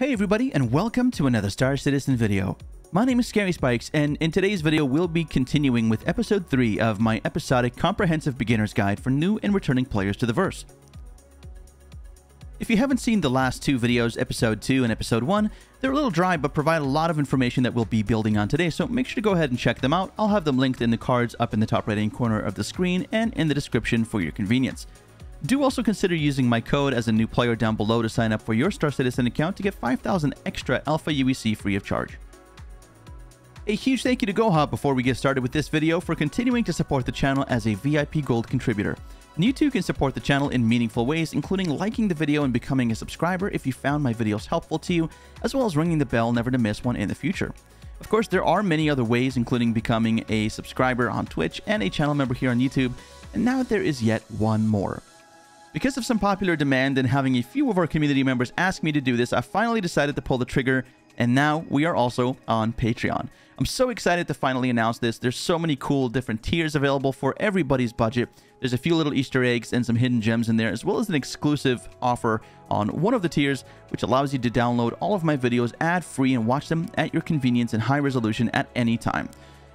Hey everybody and welcome to another Star Citizen video. My name is Scary Spikes and in today's video we'll be continuing with episode 3 of my episodic comprehensive beginner's guide for new and returning players to the verse. If you haven't seen the last two videos, episode 2 and episode 1, they're a little dry but provide a lot of information that we'll be building on today, so make sure to go ahead and check them out. I'll have them linked in the cards up in the top right hand corner of the screen and in the description for your convenience. Do also consider using my code as a new player down below to sign up for your Star Citizen account to get 5,000 extra Alpha UEC free of charge. A huge thank you to GoHop before we get started with this video for continuing to support the channel as a VIP Gold contributor. And you too can support the channel in meaningful ways, including liking the video and becoming a subscriber if you found my videos helpful to you, as well as ringing the bell never to miss one in the future. Of course, there are many other ways, including becoming a subscriber on Twitch and a channel member here on YouTube, and now there is yet one more. Because of some popular demand and having a few of our community members ask me to do this, I finally decided to pull the trigger, and now we are also on Patreon. I'm so excited to finally announce this. There's so many cool different tiers available for everybody's budget. There's a few little Easter eggs and some hidden gems in there, as well as an exclusive offer on one of the tiers, which allows you to download all of my videos ad-free and watch them at your convenience in high resolution at any time.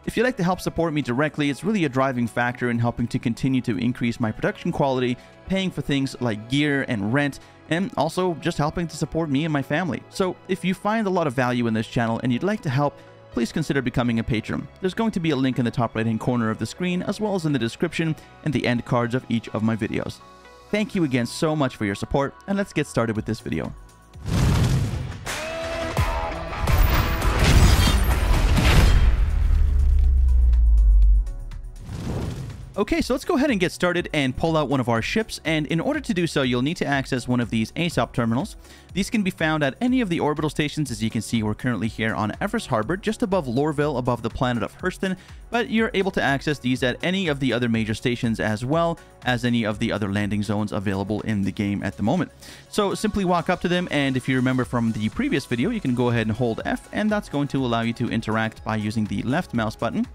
If you'd like to help support me directly, it's really a driving factor in helping to continue to increase my production quality, paying for things like gear and rent, and also just helping to support me and my family. So if you find a lot of value in this channel and you'd like to help, please consider becoming a patron. There's going to be a link in the top right hand corner of the screen as well as in the description and the end cards of each of my videos. Thank you again so much for your support and let's get started with this video. Okay, so let's go ahead and get started and pull out one of our ships. And in order to do so, you'll need to access one of these ASOP terminals. These can be found at any of the orbital stations. As you can see, we're currently here on Everus Harbor, just above Lorville, above the planet of Hurston. But you're able to access these at any of the other major stations as well as any of the other landing zones available in the game at the moment. So simply walk up to them, and if you remember from the previous video, you can go ahead and hold F, and that's going to allow you to interact by using the left mouse button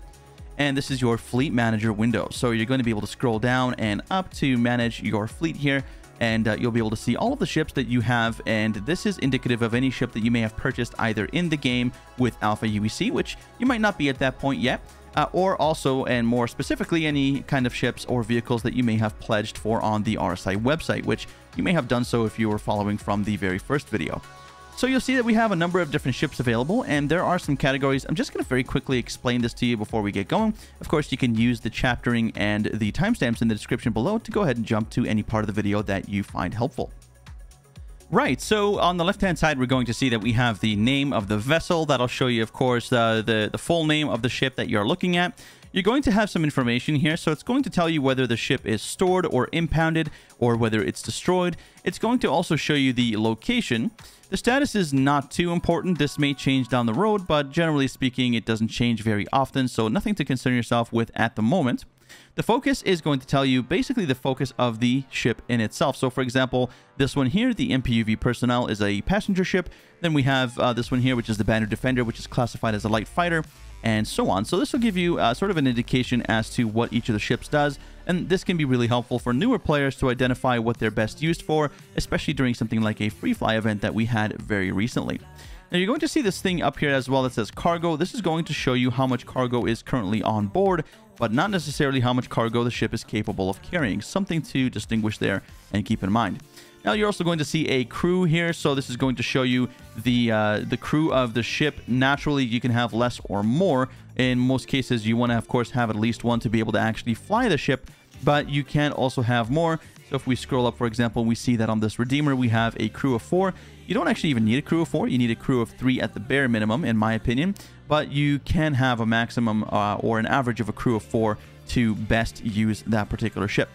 and this is your fleet manager window. So you're going to be able to scroll down and up to manage your fleet here and uh, you'll be able to see all of the ships that you have and this is indicative of any ship that you may have purchased either in the game with Alpha UEC, which you might not be at that point yet, uh, or also and more specifically any kind of ships or vehicles that you may have pledged for on the RSI website, which you may have done so if you were following from the very first video. So you'll see that we have a number of different ships available, and there are some categories. I'm just going to very quickly explain this to you before we get going. Of course, you can use the chaptering and the timestamps in the description below to go ahead and jump to any part of the video that you find helpful. Right, so on the left-hand side, we're going to see that we have the name of the vessel. That'll show you, of course, the, the full name of the ship that you're looking at. You're going to have some information here, so it's going to tell you whether the ship is stored or impounded, or whether it's destroyed. It's going to also show you the location. The status is not too important. This may change down the road, but generally speaking, it doesn't change very often, so nothing to concern yourself with at the moment. The focus is going to tell you basically the focus of the ship in itself. So for example, this one here, the MPUV personnel is a passenger ship. Then we have uh, this one here, which is the Banu Defender, which is classified as a light fighter and so on. So this will give you uh, sort of an indication as to what each of the ships does, and this can be really helpful for newer players to identify what they're best used for, especially during something like a free fly event that we had very recently. Now you're going to see this thing up here as well that says cargo. This is going to show you how much cargo is currently on board, but not necessarily how much cargo the ship is capable of carrying. Something to distinguish there and keep in mind. Now you're also going to see a crew here. So this is going to show you the uh, the crew of the ship. Naturally, you can have less or more. In most cases, you want to, of course, have at least one to be able to actually fly the ship. But you can also have more. So if we scroll up, for example, we see that on this Redeemer, we have a crew of four. You don't actually even need a crew of four. You need a crew of three at the bare minimum, in my opinion. But you can have a maximum uh, or an average of a crew of four to best use that particular ship.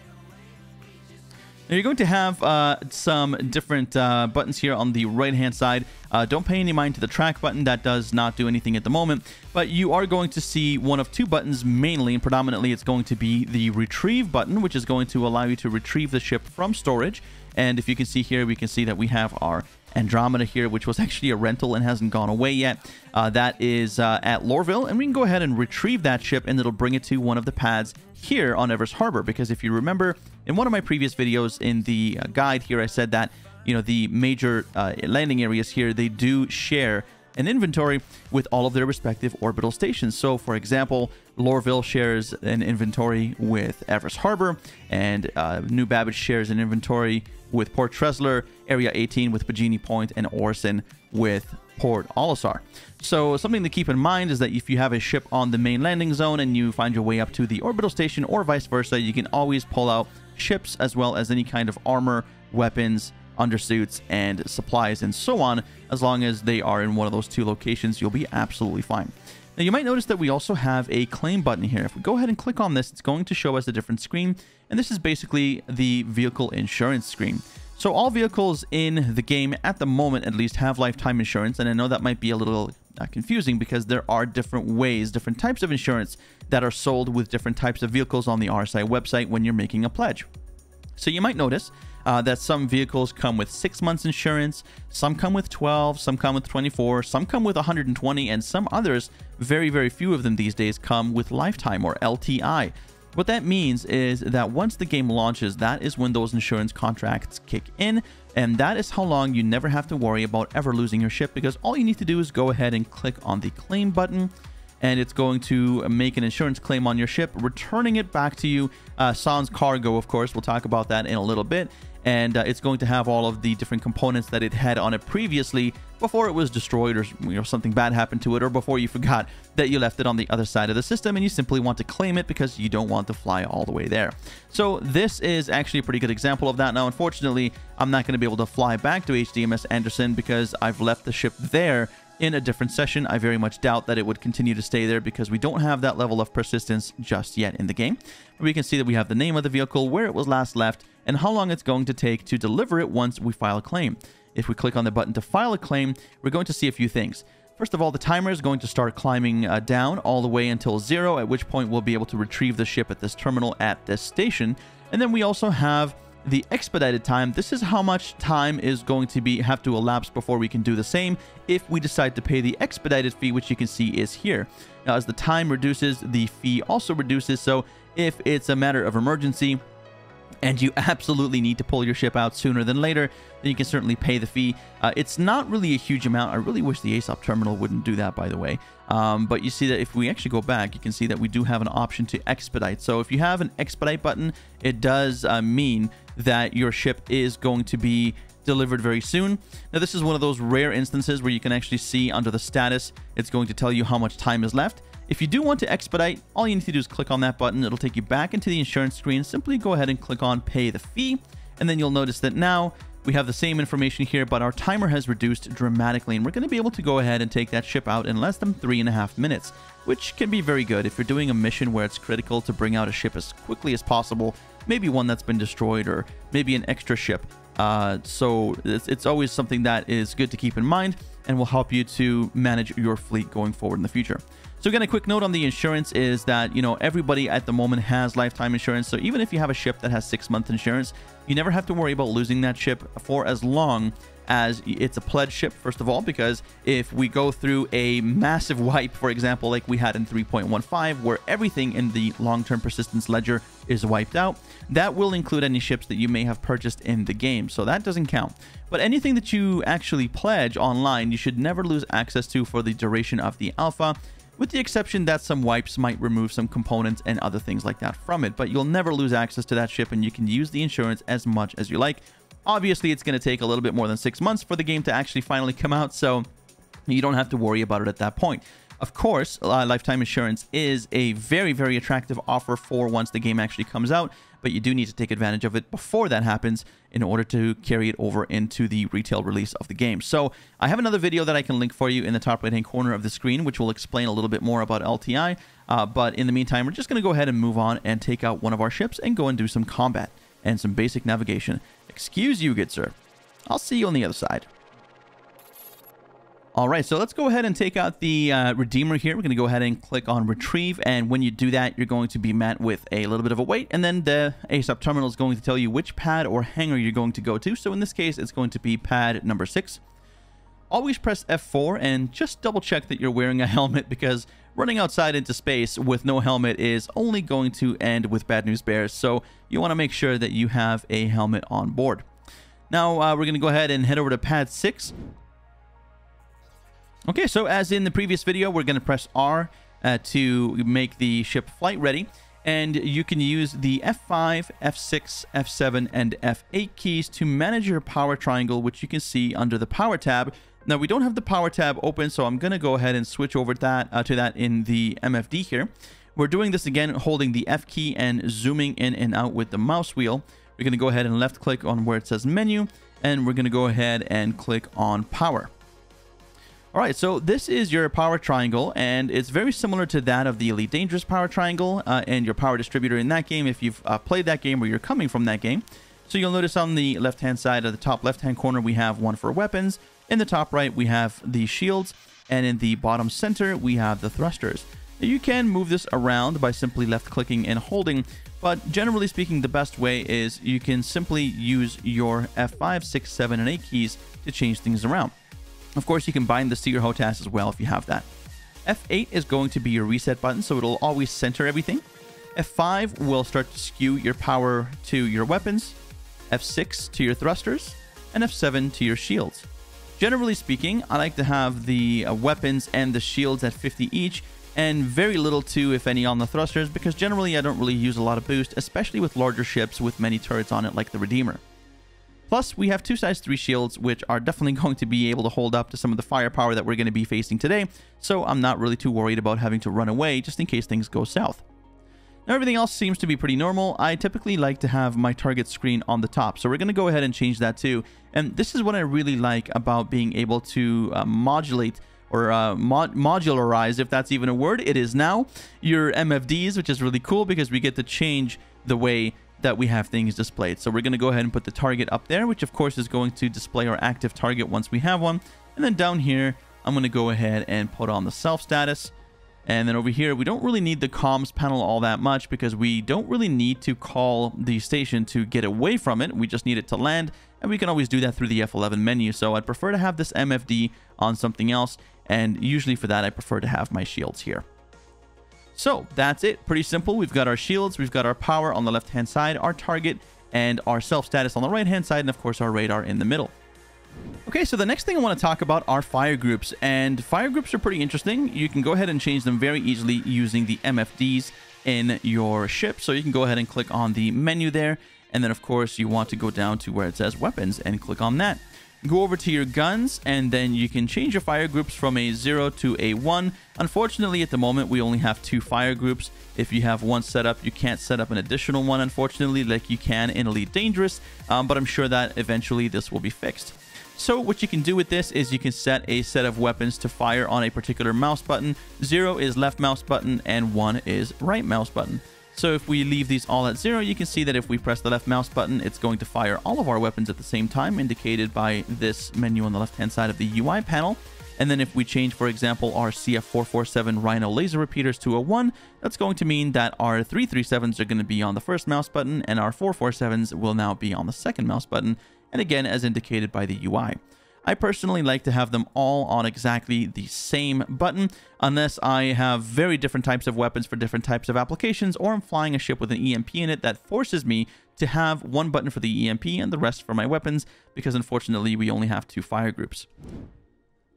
Now you're going to have uh, some different uh, buttons here on the right hand side. Uh, don't pay any mind to the track button. That does not do anything at the moment. But you are going to see one of two buttons mainly and predominantly it's going to be the retrieve button which is going to allow you to retrieve the ship from storage. And if you can see here, we can see that we have our Andromeda here, which was actually a rental and hasn't gone away yet. Uh, that is uh, at Lorville, and we can go ahead and retrieve that ship, and it'll bring it to one of the pads here on Everus Harbor, because if you remember, in one of my previous videos in the uh, guide here, I said that you know, the major uh, landing areas here, they do share an inventory with all of their respective orbital stations. So, for example, Lorville shares an inventory with Everus Harbor, and uh, New Babbage shares an inventory with Port Tressler, Area 18 with Baijini Point, and Orison with Port Olisar. So something to keep in mind is that if you have a ship on the main landing zone and you find your way up to the orbital station or vice versa, you can always pull out ships as well as any kind of armor, weapons, undersuits, and supplies and so on. As long as they are in one of those two locations, you'll be absolutely fine. Now you might notice that we also have a claim button here. If we go ahead and click on this, it's going to show us a different screen. And this is basically the vehicle insurance screen. So all vehicles in the game at the moment at least have lifetime insurance. And I know that might be a little uh, confusing because there are different ways, different types of insurance that are sold with different types of vehicles on the RSI website when you're making a pledge. So you might notice uh, that some vehicles come with six months insurance, some come with 12, some come with 24, some come with 120, and some others, very, very few of them these days, come with lifetime or LTI. What that means is that once the game launches, that is when those insurance contracts kick in, and that is how long you never have to worry about ever losing your ship because all you need to do is go ahead and click on the claim button and it's going to make an insurance claim on your ship, returning it back to you. Uh, sans cargo, of course, we'll talk about that in a little bit. And uh, it's going to have all of the different components that it had on it previously before it was destroyed or you know something bad happened to it or before you forgot that you left it on the other side of the system and you simply want to claim it because you don't want to fly all the way there. So this is actually a pretty good example of that. Now, unfortunately, I'm not going to be able to fly back to HDMS Anderson because I've left the ship there in a different session. I very much doubt that it would continue to stay there because we don't have that level of persistence just yet in the game. We can see that we have the name of the vehicle, where it was last left, and how long it's going to take to deliver it once we file a claim. If we click on the button to file a claim, we're going to see a few things. First of all, the timer is going to start climbing uh, down all the way until zero, at which point we'll be able to retrieve the ship at this terminal at this station. And then we also have the expedited time, this is how much time is going to be have to elapse before we can do the same if we decide to pay the expedited fee, which you can see is here. Now, as the time reduces, the fee also reduces. So if it's a matter of emergency, and you absolutely need to pull your ship out sooner than later, then you can certainly pay the fee. Uh, it's not really a huge amount. I really wish the ASOP terminal wouldn't do that, by the way. Um, but you see that if we actually go back, you can see that we do have an option to expedite. So if you have an expedite button, it does uh, mean that your ship is going to be delivered very soon. Now, this is one of those rare instances where you can actually see under the status, it's going to tell you how much time is left. If you do want to expedite, all you need to do is click on that button. It'll take you back into the insurance screen. Simply go ahead and click on pay the fee. And then you'll notice that now we have the same information here, but our timer has reduced dramatically. And we're going to be able to go ahead and take that ship out in less than three and a half minutes, which can be very good if you're doing a mission where it's critical to bring out a ship as quickly as possible, maybe one that's been destroyed or maybe an extra ship. Uh, so it's, it's always something that is good to keep in mind and will help you to manage your fleet going forward in the future. So again, a quick note on the insurance is that, you know, everybody at the moment has lifetime insurance. So even if you have a ship that has six month insurance, you never have to worry about losing that ship for as long as it's a pledge ship, first of all, because if we go through a massive wipe, for example, like we had in 3.15, where everything in the long-term persistence ledger is wiped out, that will include any ships that you may have purchased in the game. So that doesn't count. But anything that you actually pledge online, you should never lose access to for the duration of the alpha with the exception that some wipes might remove some components and other things like that from it. But you'll never lose access to that ship and you can use the insurance as much as you like. Obviously, it's going to take a little bit more than six months for the game to actually finally come out, so you don't have to worry about it at that point. Of course, uh, lifetime insurance is a very, very attractive offer for once the game actually comes out, but you do need to take advantage of it before that happens in order to carry it over into the retail release of the game. So I have another video that I can link for you in the top right-hand corner of the screen, which will explain a little bit more about LTI. Uh, but in the meantime, we're just going to go ahead and move on and take out one of our ships and go and do some combat and some basic navigation. Excuse you, good sir. I'll see you on the other side. All right, so let's go ahead and take out the uh, Redeemer here. We're going to go ahead and click on Retrieve, and when you do that, you're going to be met with a little bit of a wait, and then the ASOP terminal is going to tell you which pad or hangar you're going to go to. So in this case, it's going to be pad number 6. Always press F4 and just double check that you're wearing a helmet because running outside into space with no helmet is only going to end with bad news bears, so you want to make sure that you have a helmet on board. Now uh, we're going to go ahead and head over to pad 6. Okay, so as in the previous video, we're going to press R uh, to make the ship flight ready. And you can use the F5, F6, F7, and F8 keys to manage your power triangle, which you can see under the power tab. Now, we don't have the power tab open, so I'm going to go ahead and switch over that uh, to that in the MFD here. We're doing this again, holding the F key and zooming in and out with the mouse wheel. We're going to go ahead and left click on where it says menu, and we're going to go ahead and click on power. All right, so this is your power triangle, and it's very similar to that of the Elite Dangerous power triangle uh, and your power distributor in that game if you've uh, played that game or you're coming from that game. So you'll notice on the left-hand side of the top left-hand corner, we have one for weapons. In the top right, we have the shields, and in the bottom center, we have the thrusters. You can move this around by simply left clicking and holding, but generally speaking, the best way is you can simply use your F5, 6, 7, and 8 keys to change things around. Of course, you can bind this to your HOTAS as well if you have that. F8 is going to be your reset button, so it'll always center everything. F5 will start to skew your power to your weapons, F6 to your thrusters, and F7 to your shields. Generally speaking, I like to have the uh, weapons and the shields at 50 each, and very little too, if any, on the thrusters, because generally I don't really use a lot of boost, especially with larger ships with many turrets on it like the Redeemer. Plus, we have two size 3 shields, which are definitely going to be able to hold up to some of the firepower that we're going to be facing today, so I'm not really too worried about having to run away just in case things go south. Now everything else seems to be pretty normal. I typically like to have my target screen on the top, so we're going to go ahead and change that too. And this is what I really like about being able to uh, modulate or uh, mod modularize, if that's even a word. It is now your MFDs, which is really cool because we get to change the way that we have things displayed. So we're going to go ahead and put the target up there, which of course is going to display our active target once we have one. And then down here, I'm going to go ahead and put on the self status. And then over here, we don't really need the comms panel all that much because we don't really need to call the station to get away from it. We just need it to land, and we can always do that through the F11 menu. So I'd prefer to have this MFD on something else, and usually for that, I prefer to have my shields here. So that's it. Pretty simple. We've got our shields, we've got our power on the left-hand side, our target, and our self-status on the right-hand side, and of course our radar in the middle. Okay, so the next thing I want to talk about are fire groups, and fire groups are pretty interesting. You can go ahead and change them very easily using the MFDs in your ship. So you can go ahead and click on the menu there, and then of course you want to go down to where it says weapons and click on that go over to your guns and then you can change your fire groups from a 0 to a 1. Unfortunately, at the moment, we only have two fire groups. If you have one set up, you can't set up an additional one, unfortunately, like you can in Elite Dangerous, um, but I'm sure that eventually this will be fixed. So what you can do with this is you can set a set of weapons to fire on a particular mouse button. 0 is left mouse button and 1 is right mouse button. So if we leave these all at zero, you can see that if we press the left mouse button, it's going to fire all of our weapons at the same time, indicated by this menu on the left-hand side of the UI panel. And then if we change, for example, our CF447 Rhino laser repeaters to a 1, that's going to mean that our 337s are going to be on the first mouse button, and our 447s will now be on the second mouse button, and again, as indicated by the UI. I personally like to have them all on exactly the same button, unless I have very different types of weapons for different types of applications, or I'm flying a ship with an EMP in it that forces me to have one button for the EMP and the rest for my weapons, because unfortunately we only have two fire groups.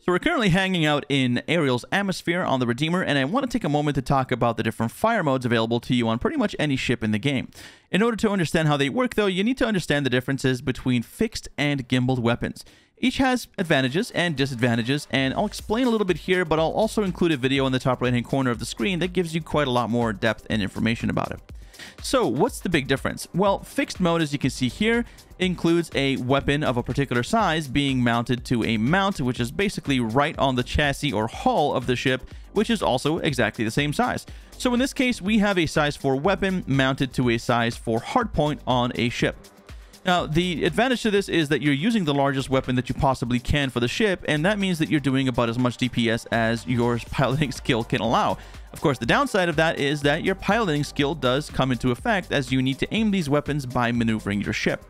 So we're currently hanging out in Arial's atmosphere on the Redeemer, and I want to take a moment to talk about the different fire modes available to you on pretty much any ship in the game. In order to understand how they work, though, you need to understand the differences between fixed and gimbaled weapons. Each has advantages and disadvantages, and I'll explain a little bit here, but I'll also include a video in the top right hand corner of the screen that gives you quite a lot more depth and information about it. So what's the big difference? Well, fixed mode, as you can see here, includes a weapon of a particular size being mounted to a mount, which is basically right on the chassis or hull of the ship, which is also exactly the same size. So in this case, we have a size 4 weapon mounted to a size 4 hardpoint on a ship. Now, the advantage to this is that you're using the largest weapon that you possibly can for the ship, and that means that you're doing about as much DPS as your piloting skill can allow. Of course, the downside of that is that your piloting skill does come into effect as you need to aim these weapons by maneuvering your ship.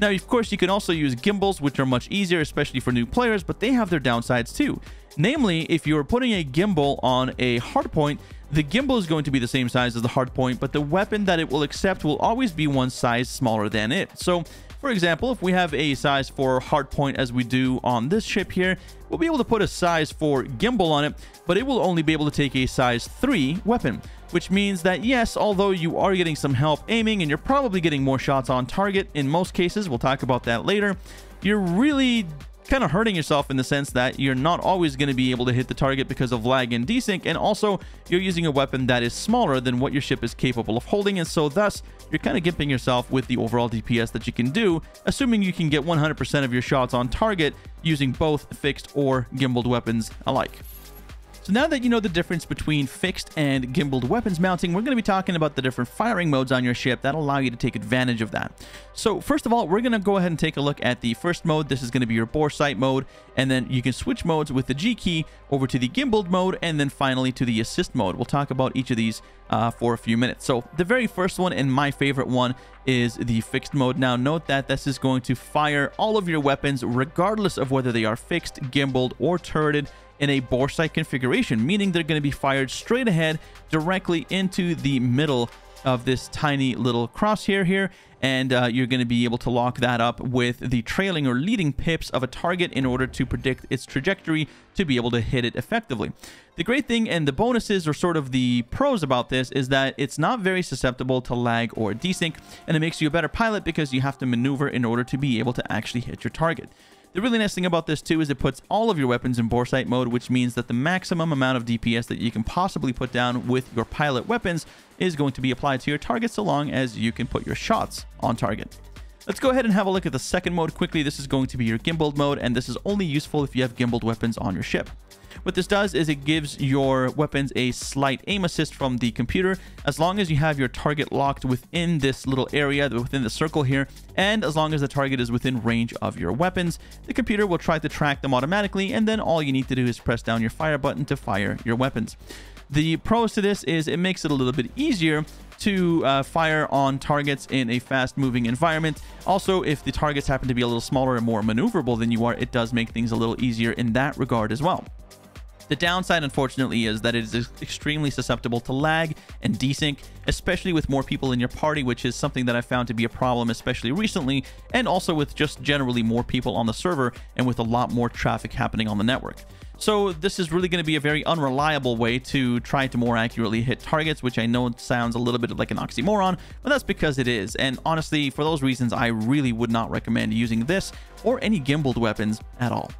Now, of course, you can also use gimbals, which are much easier, especially for new players, but they have their downsides too. Namely, if you're putting a gimbal on a hardpoint, the gimbal is going to be the same size as the hardpoint, but the weapon that it will accept will always be one size smaller than it. So For example, if we have a size 4 hardpoint as we do on this ship here, we'll be able to put a size 4 gimbal on it, but it will only be able to take a size 3 weapon, which means that yes, although you are getting some help aiming and you're probably getting more shots on target in most cases, we'll talk about that later, you're really kind of hurting yourself in the sense that you're not always going to be able to hit the target because of lag and desync, and also you're using a weapon that is smaller than what your ship is capable of holding, and so thus you're kind of gimping yourself with the overall DPS that you can do, assuming you can get 100% of your shots on target using both fixed or gimbaled weapons alike. So now that you know the difference between fixed and gimbaled weapons mounting, we're going to be talking about the different firing modes on your ship that allow you to take advantage of that. So first of all, we're going to go ahead and take a look at the first mode. This is going to be your bore sight mode, and then you can switch modes with the G key over to the gimbaled mode, and then finally to the assist mode. We'll talk about each of these uh, for a few minutes. So the very first one and my favorite one is the fixed mode. Now note that this is going to fire all of your weapons regardless of whether they are fixed, gimbaled, or turreted in a bore sight configuration, meaning they're going to be fired straight ahead directly into the middle of this tiny little crosshair here and uh, you're going to be able to lock that up with the trailing or leading pips of a target in order to predict its trajectory to be able to hit it effectively. The great thing and the bonuses or sort of the pros about this is that it's not very susceptible to lag or desync and it makes you a better pilot because you have to maneuver in order to be able to actually hit your target. The really nice thing about this too is it puts all of your weapons in bore sight mode, which means that the maximum amount of DPS that you can possibly put down with your pilot weapons is going to be applied to your target so long as you can put your shots on target. Let's go ahead and have a look at the second mode quickly. This is going to be your gimbaled mode, and this is only useful if you have gimbaled weapons on your ship. What this does is it gives your weapons a slight aim assist from the computer as long as you have your target locked within this little area, within the circle here, and as long as the target is within range of your weapons, the computer will try to track them automatically, and then all you need to do is press down your fire button to fire your weapons. The pros to this is it makes it a little bit easier to uh, fire on targets in a fast moving environment. Also, if the targets happen to be a little smaller and more maneuverable than you are, it does make things a little easier in that regard as well. The downside, unfortunately, is that it is extremely susceptible to lag and desync, especially with more people in your party, which is something that I found to be a problem, especially recently, and also with just generally more people on the server and with a lot more traffic happening on the network. So this is really going to be a very unreliable way to try to more accurately hit targets, which I know sounds a little bit like an oxymoron, but that's because it is. And honestly, for those reasons, I really would not recommend using this or any gimbaled weapons at all.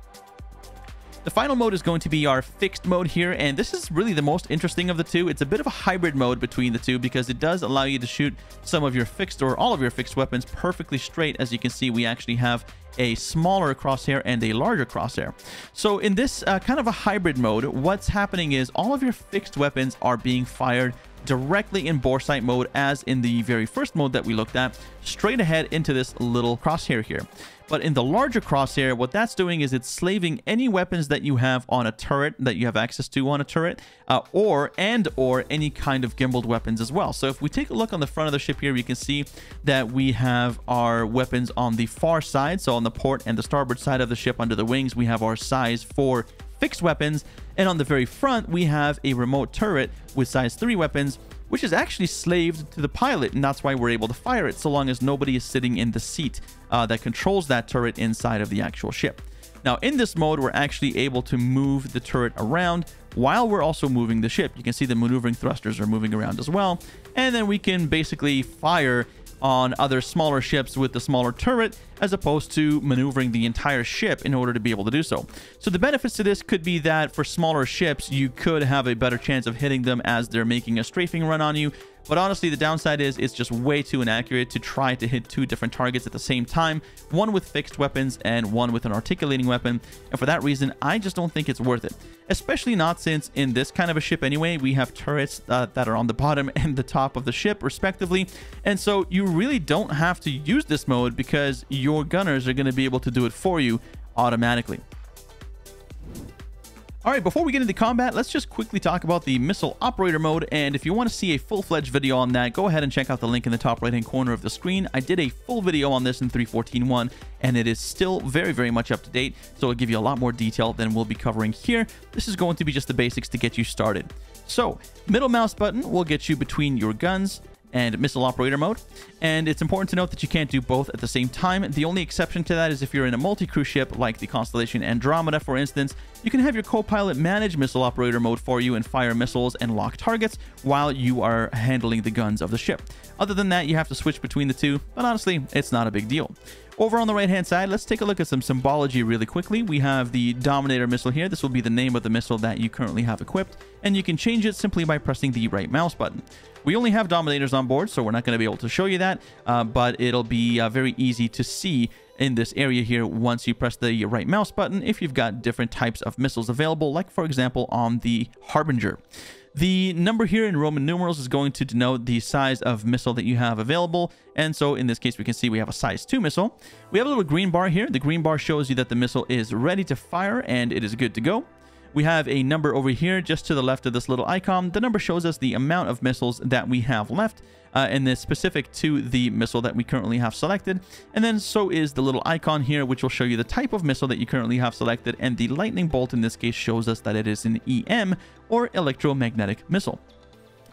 The final mode is going to be our fixed mode here, and this is really the most interesting of the two. It's a bit of a hybrid mode between the two because it does allow you to shoot some of your fixed or all of your fixed weapons perfectly straight. As you can see, we actually have a smaller crosshair and a larger crosshair. So in this uh, kind of a hybrid mode, what's happening is all of your fixed weapons are being fired directly in bore sight mode as in the very first mode that we looked at, straight ahead into this little crosshair here. But in the larger crosshair, what that's doing is it's slaving any weapons that you have on a turret that you have access to on a turret, uh, or and or any kind of gimbaled weapons as well. So if we take a look on the front of the ship here, we can see that we have our weapons on the far side. So on the port and the starboard side of the ship under the wings, we have our size 4 fixed weapons. And on the very front, we have a remote turret with size 3 weapons which is actually slaved to the pilot, and that's why we're able to fire it so long as nobody is sitting in the seat uh, that controls that turret inside of the actual ship. Now, in this mode, we're actually able to move the turret around while we're also moving the ship. You can see the maneuvering thrusters are moving around as well. And then we can basically fire on other smaller ships with the smaller turret as opposed to maneuvering the entire ship in order to be able to do so. So the benefits to this could be that for smaller ships, you could have a better chance of hitting them as they're making a strafing run on you, but honestly, the downside is it's just way too inaccurate to try to hit two different targets at the same time, one with fixed weapons and one with an articulating weapon. And for that reason, I just don't think it's worth it. Especially not since in this kind of a ship anyway, we have turrets uh, that are on the bottom and the top of the ship respectively. And so you really don't have to use this mode because your gunners are going to be able to do it for you automatically. All right, before we get into combat, let's just quickly talk about the missile operator mode. And if you want to see a full-fledged video on that, go ahead and check out the link in the top right-hand corner of the screen. I did a full video on this in 3.14.1, and it is still very, very much up to date. So it'll give you a lot more detail than we'll be covering here. This is going to be just the basics to get you started. So, middle mouse button will get you between your guns and missile operator mode. And it's important to note that you can't do both at the same time. The only exception to that is if you're in a multi-crew ship like the Constellation Andromeda, for instance, you can have your co-pilot manage missile operator mode for you and fire missiles and lock targets while you are handling the guns of the ship. Other than that, you have to switch between the two, but honestly, it's not a big deal. Over on the right hand side, let's take a look at some symbology really quickly. We have the Dominator missile here. This will be the name of the missile that you currently have equipped, and you can change it simply by pressing the right mouse button. We only have Dominators on board, so we're not going to be able to show you that, uh, but it'll be uh, very easy to see in this area here once you press the right mouse button if you've got different types of missiles available, like for example on the Harbinger. The number here in Roman numerals is going to denote the size of missile that you have available. And so in this case, we can see we have a size 2 missile. We have a little green bar here. The green bar shows you that the missile is ready to fire and it is good to go. We have a number over here just to the left of this little icon. The number shows us the amount of missiles that we have left uh, and it's specific to the missile that we currently have selected. And then so is the little icon here, which will show you the type of missile that you currently have selected. And the lightning bolt in this case shows us that it is an EM or electromagnetic missile.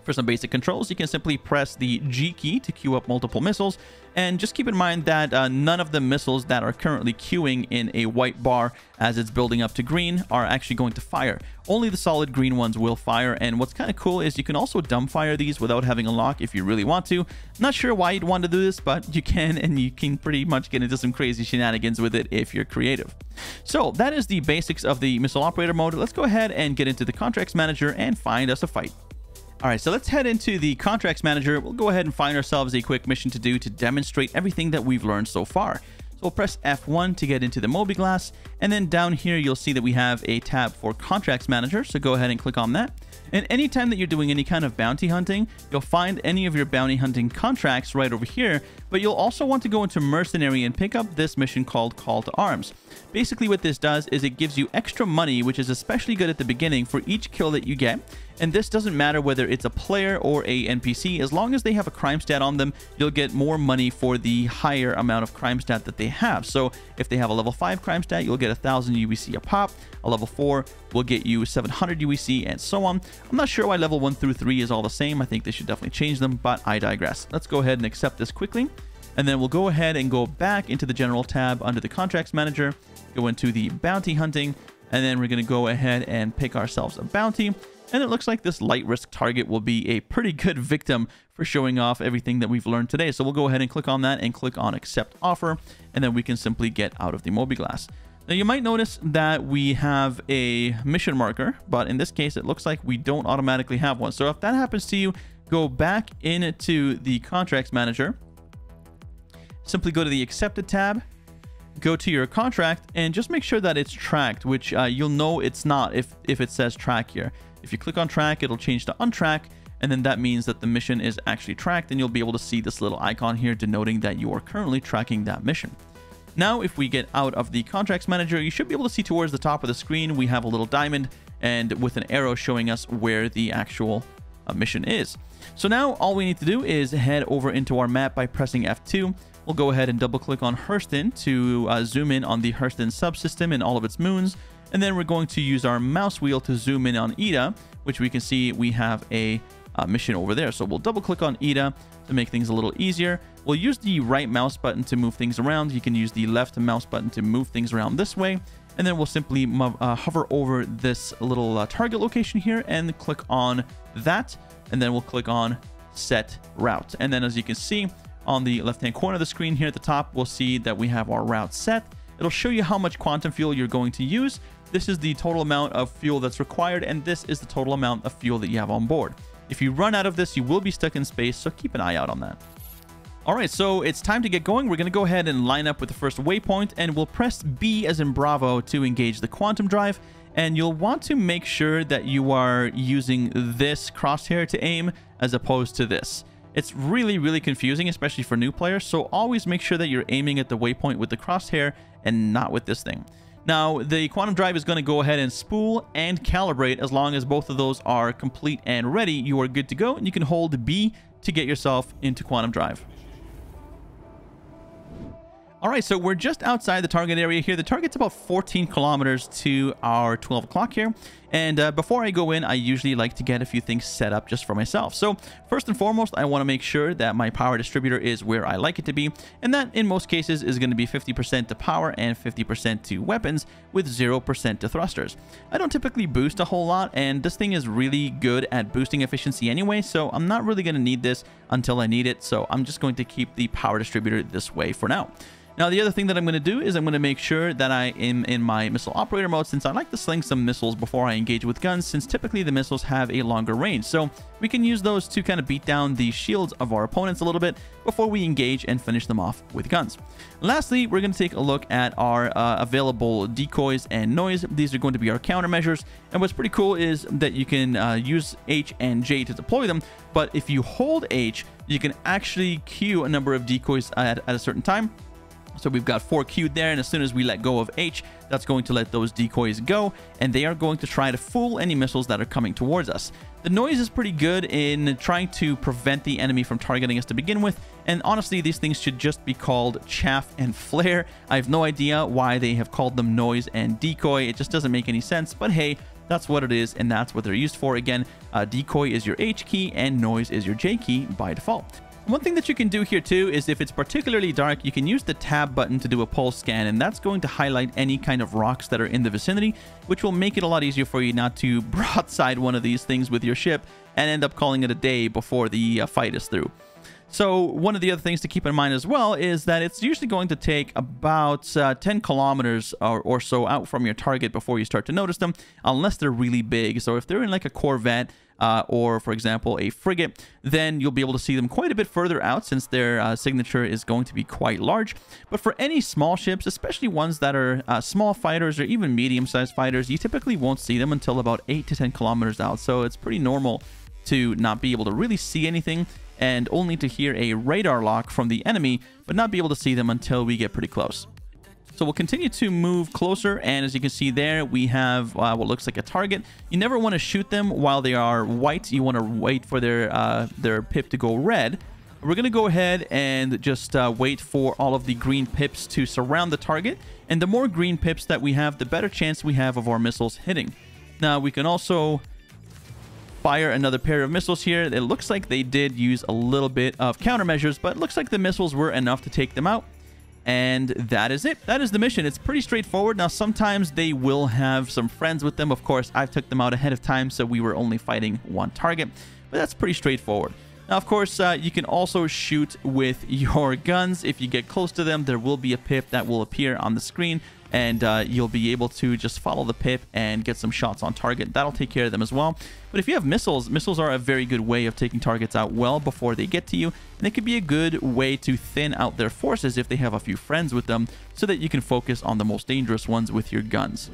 For some basic controls, you can simply press the G key to queue up multiple missiles. And just keep in mind that uh, none of the missiles that are currently queuing in a white bar as it's building up to green are actually going to fire. Only the solid green ones will fire. And what's kind of cool is you can also dumbfire these without having a lock if you really want to. Not sure why you'd want to do this, but you can and you can pretty much get into some crazy shenanigans with it if you're creative. So that is the basics of the missile operator mode. Let's go ahead and get into the contracts manager and find us a fight. All right, so let's head into the contracts manager. We'll go ahead and find ourselves a quick mission to do to demonstrate everything that we've learned so far. So we'll press F1 to get into the mobiGlas, and then down here you'll see that we have a tab for Contracts Manager, so go ahead and click on that. And anytime that you're doing any kind of bounty hunting, you'll find any of your bounty hunting contracts right over here, but you'll also want to go into Mercenary and pick up this mission called Call to Arms. Basically what this does is it gives you extra money, which is especially good at the beginning for each kill that you get, and this doesn't matter whether it's a player or a NPC, as long as they have a crime stat on them, you'll get more money for the higher amount of crime stat that they have. So if they have a level 5 crime stat, you'll get 1000 UEC a pop, a level 4 will get you 700 UEC, and so on. I'm not sure why level 1 through 3 is all the same, I think they should definitely change them, but I digress. Let's go ahead and accept this quickly. And then we'll go ahead and go back into the general tab under the contracts manager, go into the bounty hunting, and then we're going to go ahead and pick ourselves a bounty. And it looks like this light risk target will be a pretty good victim for showing off everything that we've learned today. So we'll go ahead and click on that and click on accept offer, and then we can simply get out of the mobiGlas. Now you might notice that we have a mission marker, but in this case, it looks like we don't automatically have one. So if that happens to you, go back into the contracts manager, simply go to the accepted tab, go to your contract and just make sure that it's tracked, which uh, you'll know it's not if, if it says track here. If you click on track, it'll change to untrack, and then that means that the mission is actually tracked, and you'll be able to see this little icon here denoting that you are currently tracking that mission. Now, if we get out of the contracts manager, you should be able to see towards the top of the screen, we have a little diamond and with an arrow showing us where the actual uh, mission is. So now all we need to do is head over into our map by pressing F2. We'll go ahead and double click on Hurston to uh, zoom in on the Hurston subsystem and all of its moons. And then we're going to use our mouse wheel to zoom in on Ita, which we can see we have a uh, mission over there. So we'll double click on Ita to make things a little easier. We'll use the right mouse button to move things around. You can use the left mouse button to move things around this way. And then we'll simply uh, hover over this little uh, target location here and click on that. And then we'll click on set route. And then as you can see on the left hand corner of the screen here at the top, we'll see that we have our route set. It'll show you how much quantum fuel you're going to use. This is the total amount of fuel that's required, and this is the total amount of fuel that you have on board. If you run out of this, you will be stuck in space, so keep an eye out on that. Alright, so it's time to get going. We're going to go ahead and line up with the first waypoint, and we'll press B as in Bravo to engage the quantum drive. And you'll want to make sure that you are using this crosshair to aim as opposed to this. It's really, really confusing, especially for new players, so always make sure that you're aiming at the waypoint with the crosshair and not with this thing. Now, the quantum drive is going to go ahead and spool and calibrate. As long as both of those are complete and ready, you are good to go. And you can hold B to get yourself into quantum drive. All right, so we're just outside the target area here. The target's about 14 kilometers to our 12 o'clock here. And uh, before I go in, I usually like to get a few things set up just for myself. So first and foremost, I want to make sure that my power distributor is where I like it to be. And that in most cases is going to be 50% to power and 50% to weapons with 0% to thrusters. I don't typically boost a whole lot and this thing is really good at boosting efficiency anyway. So I'm not really going to need this until I need it. So I'm just going to keep the power distributor this way for now. Now, the other thing that I'm going to do is I'm going to make sure that I am in my missile operator mode since I like to sling some missiles before I engage with guns since typically the missiles have a longer range. So we can use those to kind of beat down the shields of our opponents a little bit before we engage and finish them off with guns. Lastly, we're going to take a look at our uh, available decoys and noise. These are going to be our countermeasures. And what's pretty cool is that you can uh, use H and J to deploy them. But if you hold H, you can actually queue a number of decoys at, at a certain time so we've got 4 queued there, and as soon as we let go of H, that's going to let those decoys go, and they are going to try to fool any missiles that are coming towards us. The noise is pretty good in trying to prevent the enemy from targeting us to begin with, and honestly, these things should just be called chaff and flare. I have no idea why they have called them noise and decoy. It just doesn't make any sense, but hey, that's what it is, and that's what they're used for. Again, uh, decoy is your H key, and noise is your J key by default. One thing that you can do here too is if it's particularly dark, you can use the tab button to do a pulse scan and that's going to highlight any kind of rocks that are in the vicinity, which will make it a lot easier for you not to broadside one of these things with your ship and end up calling it a day before the uh, fight is through. So one of the other things to keep in mind as well is that it's usually going to take about uh, 10 kilometers or, or, so out from your target before you start to notice them, unless they're really big. So if they're in like a Corvette uh, or, for example, a frigate, then you'll be able to see them quite a bit further out since their uh, signature is going to be quite large. But for any small ships, especially ones that are uh, small fighters or even medium-sized fighters, you typically won't see them until about 8 to 10 kilometers out. So it's pretty normal to not be able to really see anything and only to hear a radar lock from the enemy, but not be able to see them until we get pretty close. So we'll continue to move closer, and as you can see there, we have uh, what looks like a target. You never want to shoot them while they are white. You want to wait for their, uh, their pip to go red. We're going to go ahead and just uh, wait for all of the green pips to surround the target. And the more green pips that we have, the better chance we have of our missiles hitting. Now, we can also fire another pair of missiles here. It looks like they did use a little bit of countermeasures, but it looks like the missiles were enough to take them out. And that is it. That is the mission. It's pretty straightforward. Now, sometimes they will have some friends with them. Of course, I've took them out ahead of time, so we were only fighting one target. But that's pretty straightforward. Now, of course, uh, you can also shoot with your guns. If you get close to them, there will be a pip that will appear on the screen and uh, you'll be able to just follow the pip and get some shots on target. That'll take care of them as well. But if you have missiles, missiles are a very good way of taking targets out well before they get to you, and it could be a good way to thin out their forces if they have a few friends with them, so that you can focus on the most dangerous ones with your guns.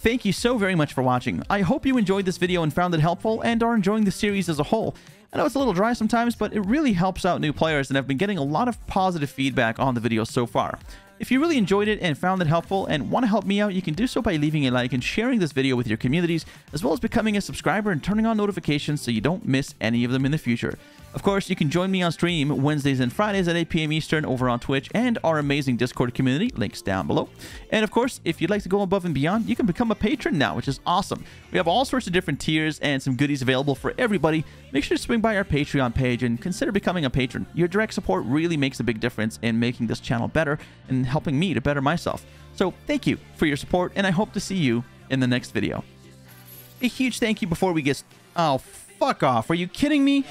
Thank you so very much for watching. I hope you enjoyed this video and found it helpful and are enjoying the series as a whole. I know it's a little dry sometimes, but it really helps out new players and I've been getting a lot of positive feedback on the videos so far. If you really enjoyed it and found it helpful and want to help me out, you can do so by leaving a like and sharing this video with your communities, as well as becoming a subscriber and turning on notifications so you don't miss any of them in the future. Of course, you can join me on stream Wednesdays and Fridays at 8 p.m. Eastern over on Twitch and our amazing Discord community, links down below. And of course, if you'd like to go above and beyond, you can become a patron now, which is awesome. We have all sorts of different tiers and some goodies available for everybody. Make sure to swing by our Patreon page and consider becoming a patron. Your direct support really makes a big difference in making this channel better and helping me to better myself. So thank you for your support, and I hope to see you in the next video. A huge thank you before we get... Oh, fuck off. Are you kidding me?